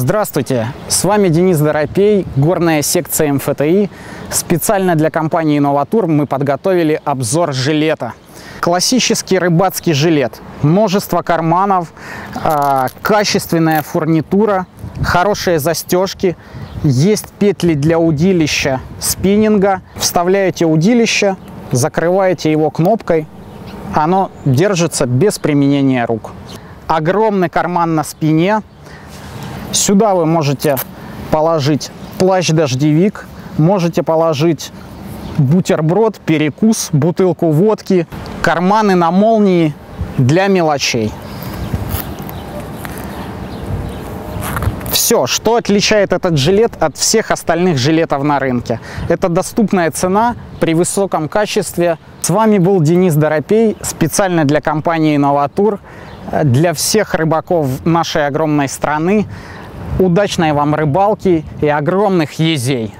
Здравствуйте, с вами Денис Доропей, горная секция МФТИ. Специально для компании «Новатур» мы подготовили обзор жилета. Классический рыбацкий жилет. Множество карманов, э, качественная фурнитура, хорошие застежки. Есть петли для удилища спиннинга. Вставляете удилище, закрываете его кнопкой. Оно держится без применения рук. Огромный карман на спине. Сюда вы можете положить плащ-дождевик, можете положить бутерброд, перекус, бутылку водки, карманы на молнии для мелочей. Все, что отличает этот жилет от всех остальных жилетов на рынке. Это доступная цена при высоком качестве. С вами был Денис Доропей, специально для компании «Новатур», для всех рыбаков нашей огромной страны. Удачной вам рыбалки и огромных езей!